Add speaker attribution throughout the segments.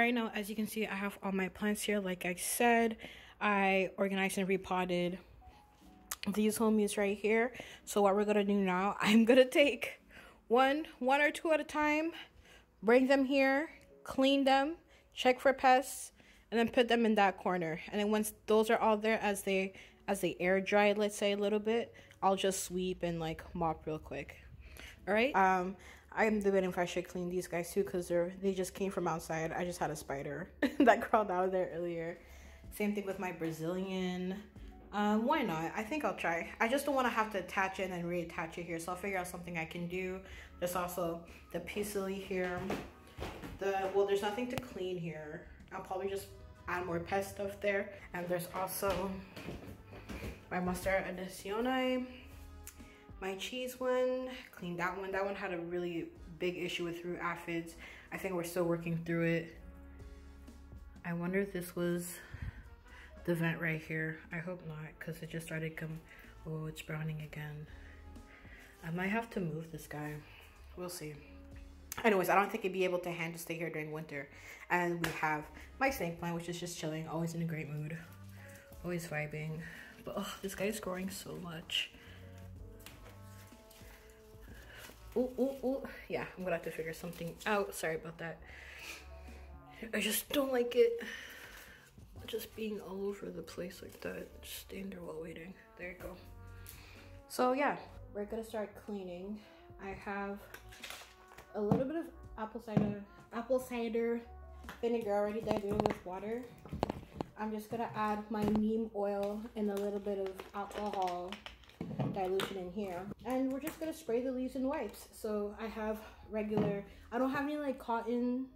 Speaker 1: right now, as you can see, I have all my plants here. Like I said, I organized and repotted these homies right here. So what we're gonna do now, I'm gonna take one, one or two at a time, bring them here, clean them, check for pests, and then put them in that corner. And then once those are all there, as they as they air dry, let's say a little bit, I'll just sweep and like mop real quick. All right. Um, I'm debating if I should clean these guys too because they're they just came from outside. I just had a spider that crawled out of there earlier. Same thing with my Brazilian. Um, why not? I think I'll try. I just don't want to have to attach it and reattach it here. So I'll figure out something I can do. There's also the peace lily here. The Well, there's nothing to clean here. I'll probably just add more pest stuff there. And there's also my Monstera Adansonii my cheese one cleaned that one. That one had a really big issue with root aphids i think we're still working through it. I wonder if this was the vent right here. I hope not because it just started come oh it's browning again. I might have to move this guy. We'll see. Anyways i don't think it'd be able to handle stay here during winter. And we have my snake plant which is just chilling always in a great mood always vibing. But oh, this guy is growing so much Ooh, ooh, ooh. Yeah, I'm gonna have to figure something out. Sorry about that. I just don't like it just being all over the place like that. Just staying there while waiting. There you go. So yeah, we're gonna start cleaning. I have a little bit of apple cider, apple cider vinegar already diluted with water. I'm just gonna add my neem oil and a little bit of alcohol dilution in here. And we're just gonna spray the leaves in wipes. So I have regular, I don't have any like cotton,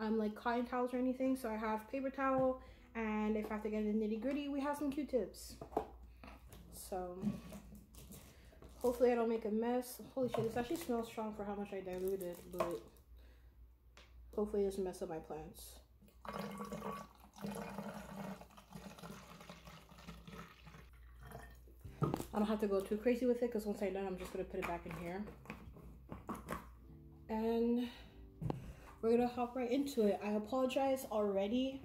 Speaker 1: um, like cotton towels or anything. So I have paper towel and if I have to get the nitty gritty, we have some Q-tips. So hopefully I don't make a mess. Holy shit, this actually smells strong for how much I diluted, but hopefully it doesn't mess up my plants. I don't have to go too crazy with it because once I'm done, I'm just going to put it back in here. And we're going to hop right into it. I apologize already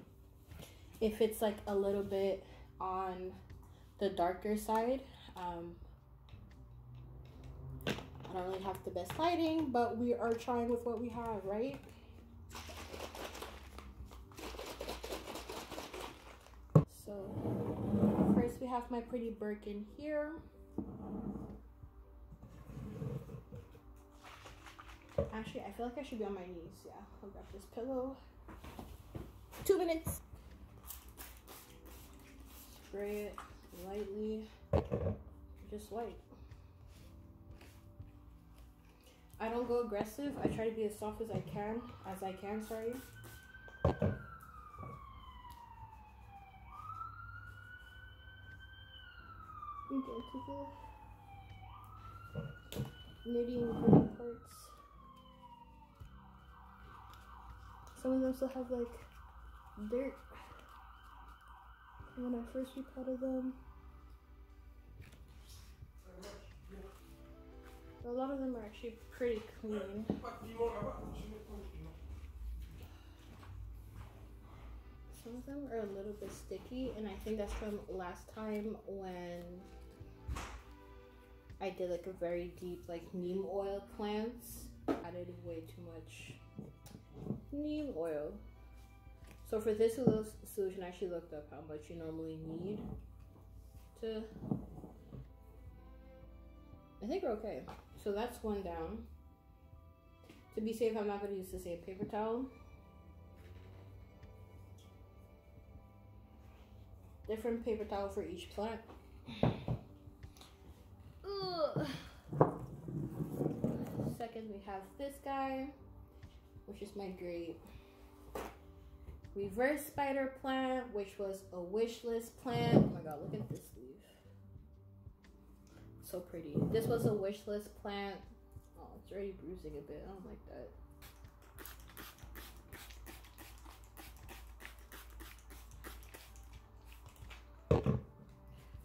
Speaker 1: if it's like a little bit on the darker side. Um, I don't really have the best lighting, but we are trying with what we have, right? So we have my pretty Birkin here. Actually, I feel like I should be on my knees. Yeah, I'll grab this pillow. Two minutes. Spray it lightly, just light. I don't go aggressive. I try to be as soft as I can, as I can, sorry. Get to the knitting pretty parts. Some of them still have like dirt when I first repotted them. A lot of them are actually pretty clean. Some of them are a little bit sticky and I think that's from last time when I did like a very deep like neem oil plants. Added way too much neem oil. So for this solution, I actually looked up how much you normally need to, I think we're okay. So that's one down. To be safe, I'm not gonna use the same paper towel. Different paper towel for each plant. Second, we have this guy, which is my great reverse spider plant, which was a wish list plant. Oh my god, look at this leaf. So pretty. This was a wish list plant. Oh, it's already bruising a bit. I don't like that.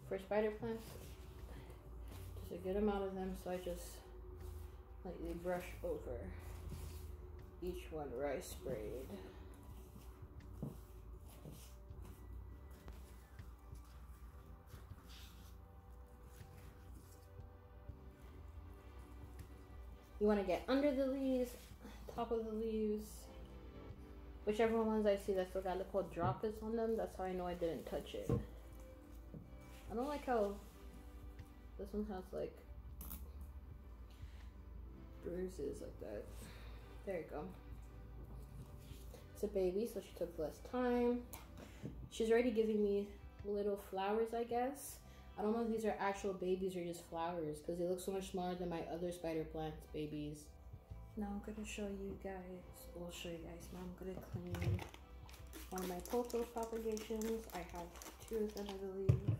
Speaker 1: For spider plants, get them out of them, so I just lightly brush over each one rice braid. You want to get under the leaves, top of the leaves, whichever ones I see that's still got little droplets on them, that's how I know I didn't touch it. I don't like how this one has like bruises like that. There you go. It's a baby, so she took less time. She's already giving me little flowers, I guess. I don't know if these are actual babies or just flowers because they look so much smaller than my other spider plants babies. Now I'm gonna show you guys, we'll show you guys, now I'm gonna clean one of my pothos propagations. I have two of them, I believe.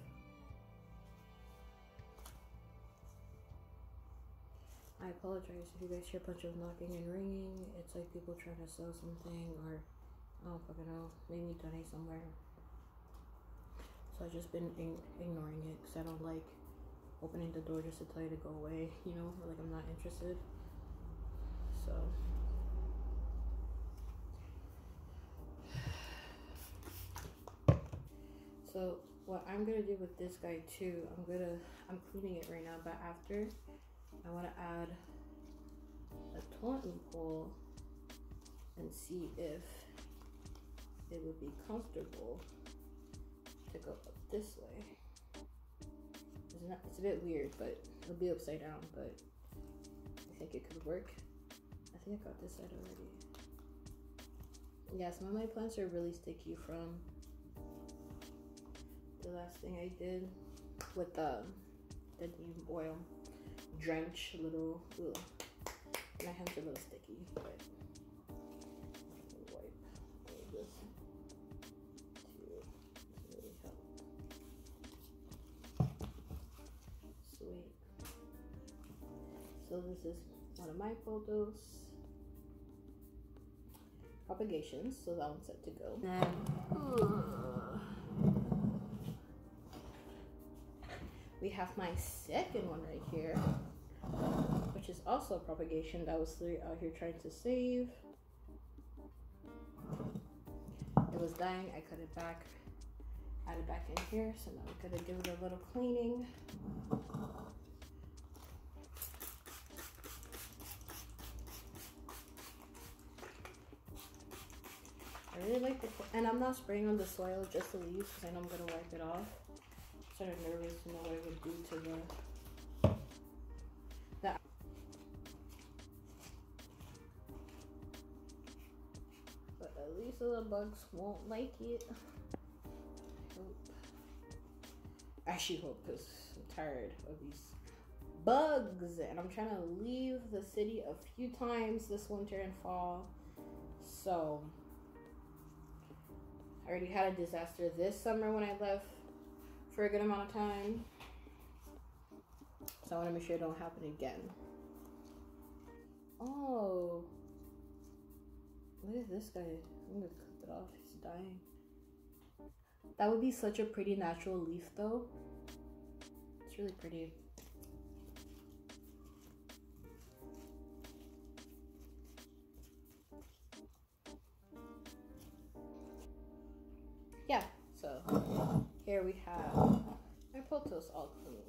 Speaker 1: I apologize if you guys hear a bunch of knocking and ringing. It's like people trying to sell something or I don't fucking know, maybe donate somewhere. So I've just been ignoring it because I don't like opening the door just to tell you to go away, you know, like I'm not interested. So. So what I'm gonna do with this guy too, I'm gonna, I'm cleaning it right now, but after I wanna add a totem pole and see if it would be comfortable to go up this way. It's, not, it's a bit weird, but it'll be upside down, but I think it could work. I think I got this side already. Yeah, some of my plants are really sticky from the last thing I did with the, the neem oil drench a little, ugh. my hands are a little sticky, but wipe all this. So this is one of my pothos. Propagations, so that one's set to go. We have my second one right here, which is also a propagation that was out here trying to save. It was dying, I cut it back, add it back in here, so now we're gonna give it a little cleaning. I really like the, and I'm not spraying on the soil, just the leaves, because I know I'm going to wipe it off. Sort of nervous to know what it would do to the, the but at least the bugs won't like it. I hope. I actually hope, because I'm tired of these bugs, and I'm trying to leave the city a few times this winter and fall. So I already had a disaster this summer when I left for a good amount of time. So I want to make sure it don't happen again. Oh. Look at this guy. I'm gonna cut it off. He's dying. That would be such a pretty natural leaf though. It's really pretty. yeah, so here we have my pothos all clean.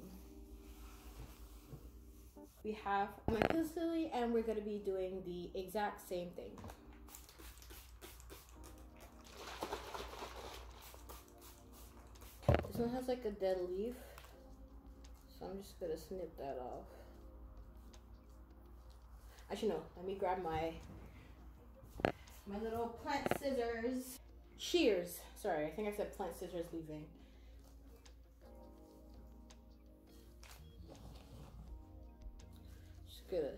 Speaker 1: We have my peace lily and we're gonna be doing the exact same thing. This one has like a dead leaf, so I'm just gonna snip that off. Actually no, let me grab my my little plant scissors. Shears. Sorry, I think I said plant scissors leaving. Just gonna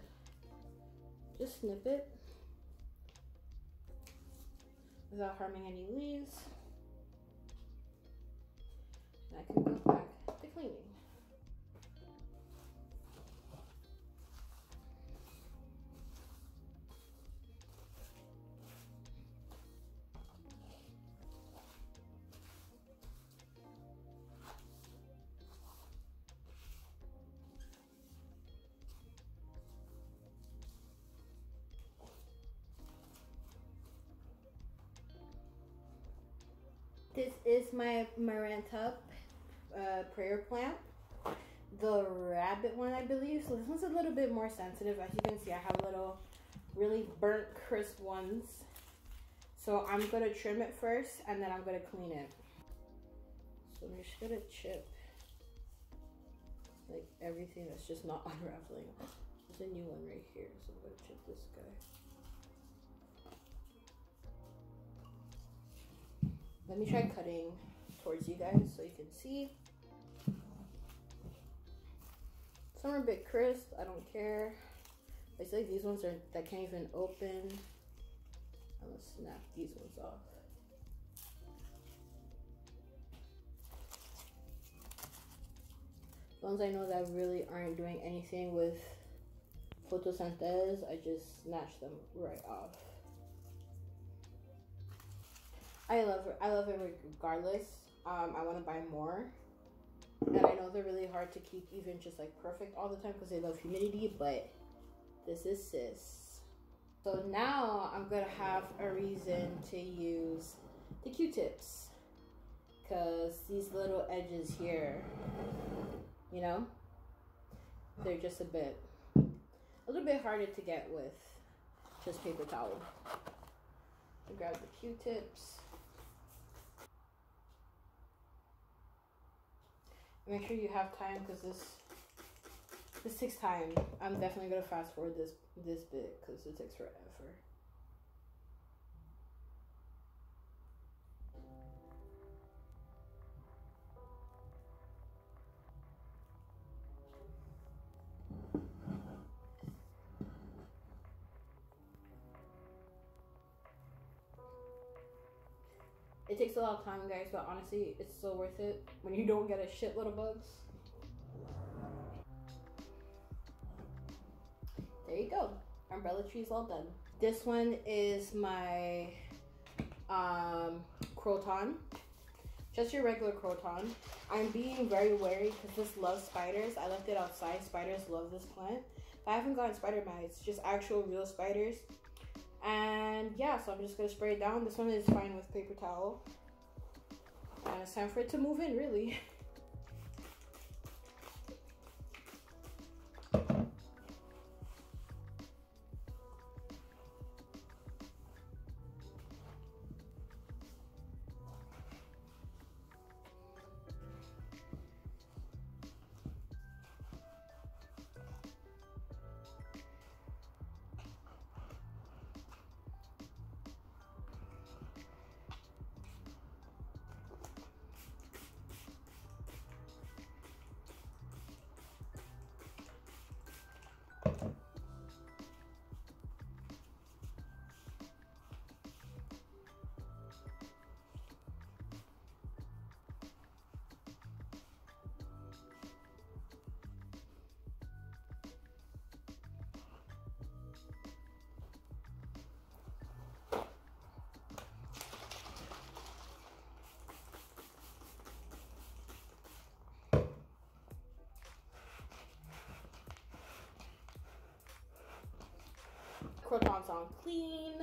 Speaker 1: just snip it without harming any leaves. And I can go back to cleaning. This is my Maranta uh, prayer plant. the rabbit one, I believe. So this one's a little bit more sensitive. As you can see, I have little really burnt crisp ones. So I'm gonna trim it first and then I'm gonna clean it. So I'm just gonna chip like everything that's just not unraveling. There's a new one right here, so I'm gonna chip this guy. Let me try cutting towards you guys so you can see. Some are a bit crisp, I don't care. I feel like these ones are that can't even open. I'm gonna snap these ones off. The ones I know that really aren't doing anything with photosynthesis, I just snatch them right off. I love. I love it regardless. Um, I want to buy more. And I know they're really hard to keep even just like perfect all the time because they love humidity, but this is sis. So now I'm gonna have a reason to use the Q-tips because these little edges here, you know, they're just a bit, a little bit harder to get with just paper towel. I grab the Q-tips. Make sure you have time because this this takes time. I'm definitely gonna fast forward this this bit because it takes forever. Takes a lot of time, guys, but honestly, it's so worth it when you don't get a shitload of bugs. There you go. Umbrella tree is all done. This one is my um, croton. Just your regular croton. I'm being very wary because this loves spiders. I left it outside. Spiders love this plant. But I haven't gotten spider mites, just actual real spiders. And yeah, so I'm just gonna spray it down. This one is fine with paper towel. And it's time for it to move in, really. crotons on clean.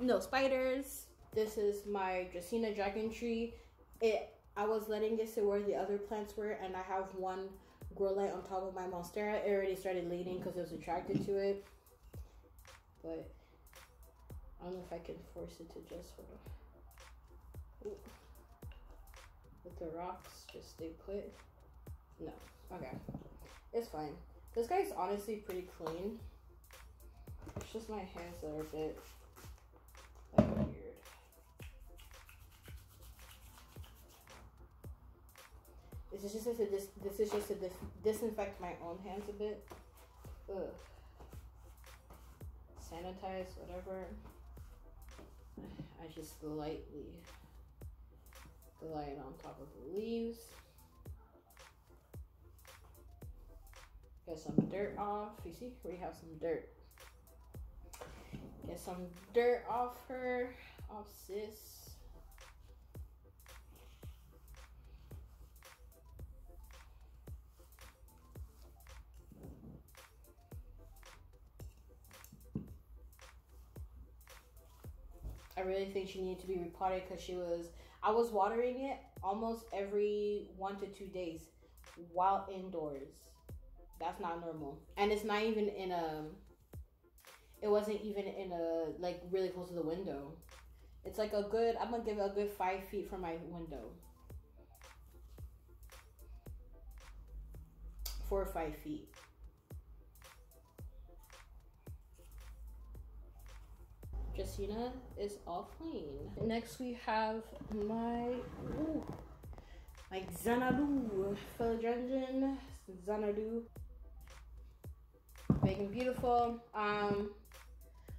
Speaker 1: No spiders. This is my Dracaena dragon tree. It I was letting it sit where the other plants were and I have one grow light on top of my monstera. It already started leaning because it was attracted to it. But I don't know if I can force it to just sort of Ooh. with the rocks just stay put. No. Okay. It's fine. This guy's honestly pretty clean. Just my hands that are a bit like weird. This is just to this is just to dis disinfect my own hands a bit. Ugh. Sanitize, whatever. I just lightly glide on top of the leaves. Get some dirt off. You see, we have some dirt. Get some dirt off her, off sis. I really think she needed to be repotted because she was, I was watering it almost every one to two days while indoors. That's not normal. And it's not even in a it wasn't even in a like really close to the window. It's like a good I'm gonna give it a good five feet from my window. Four or five feet. Justina is all clean. Next we have my ooh, like Xanadu philodendron Xanadu big and beautiful um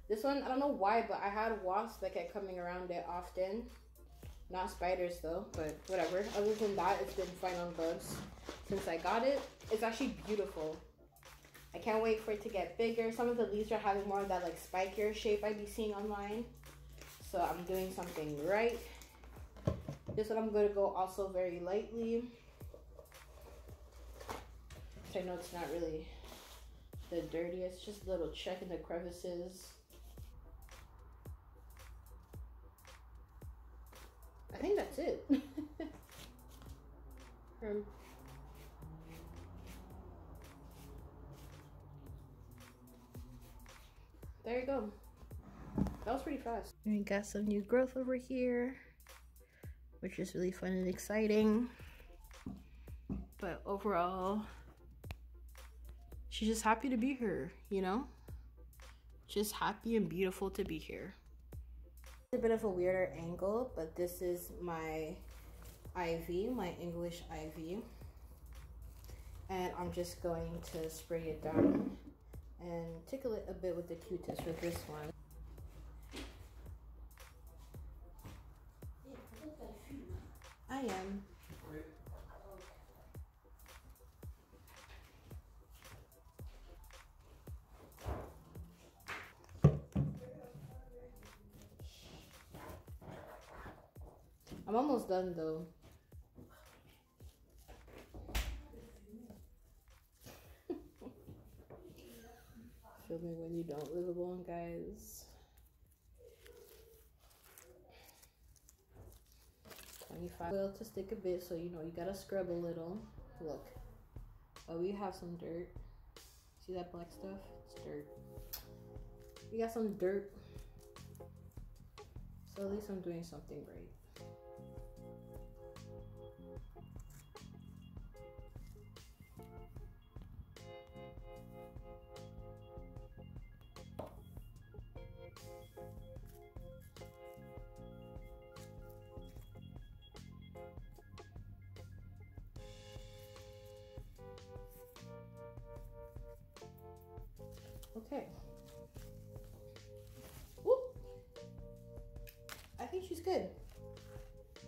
Speaker 1: this one I don't know why but I had wasps that kept coming around it often not spiders though but whatever other than that it's been fine on bugs since I got it it's actually beautiful I can't wait for it to get bigger. Some of the leaves are having more of that like spikier shape I'd be seeing online. So I'm doing something right. This one I'm gonna go also very lightly. I know it's not really the dirtiest, just a little check in the crevices. I think that's it. um, there you go. That was pretty fast. We got some new growth over here, which is really fun and exciting. But overall, she's just happy to be here, you know? Just happy and beautiful to be here. A bit of a weirder angle, but this is my ivy, my English ivy. And I'm just going to spray it down and tickle it a bit with the Q-tips for this one. I am. I'm almost done though. Feel me when you don't live alone, guys. 25 oil to stick a bit, so you know you gotta scrub a little. Look. Oh, we have some dirt. See that black stuff? It's dirt. We got some dirt. So at least I'm doing something right. Okay. Whoop. I think she's good.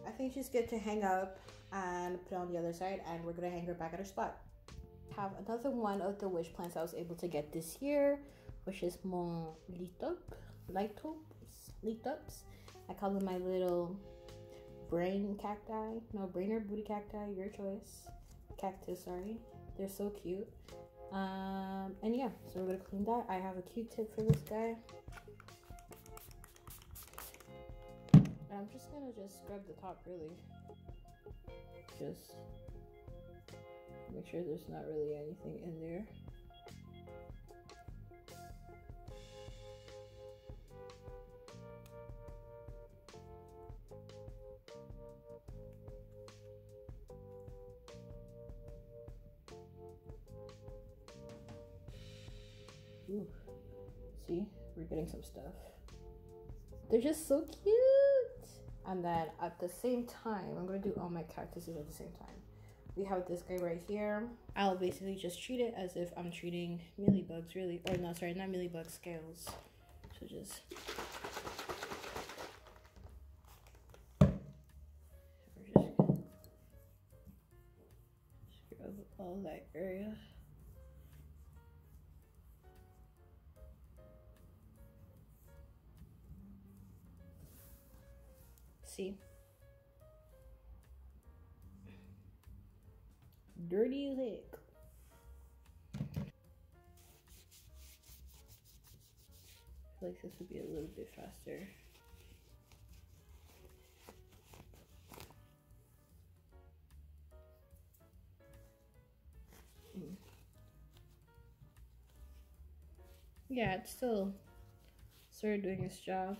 Speaker 1: I think she's good to hang up and put on the other side and we're gonna hang her back at her spot. Have another one of the wish plants I was able to get this year, which is mon litop, lithops, lithops. I call them my little brain cacti. No, brain or booty cacti, your choice. Cactus, sorry. They're so cute. Um, and yeah, so we're gonna clean that. I have a Q-tip for this guy. And I'm just gonna just scrub the top really. Just make sure there's not really anything in there. We're getting some stuff. They're just so cute. And then at the same time, I'm gonna do all my cactuses at the same time. We have this guy right here. I'll basically just treat it as if I'm treating mealybugs really, or no, sorry, not mealybug scales. So just all that area. See? Dirty as heck. I feel like this would be a little bit faster. Mm. yeah, it's still started doing its job.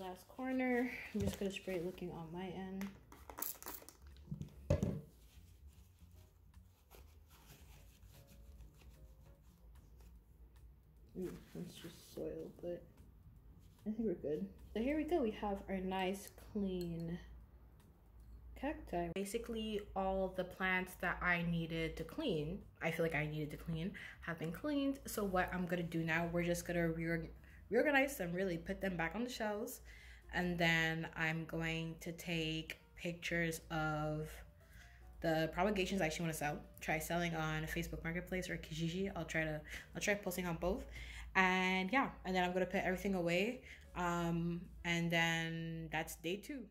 Speaker 1: Last corner, I'm just gonna spray it looking on my end. Mm, Ooh, it's just soil, but I think we're good. So here we go. We have our nice clean cacti. Basically, all the plants that I needed to clean, I feel like I needed to clean, have been cleaned. So what I'm gonna do now, we're just gonna reorg reorganize them, really put them back on the shelves. And then I'm going to take pictures of the propagations I actually want to sell. Try selling on Facebook Marketplace or Kijiji. I'll try to I'll try posting on both. And yeah, and then I'm gonna put everything away. Um, and then that's day two.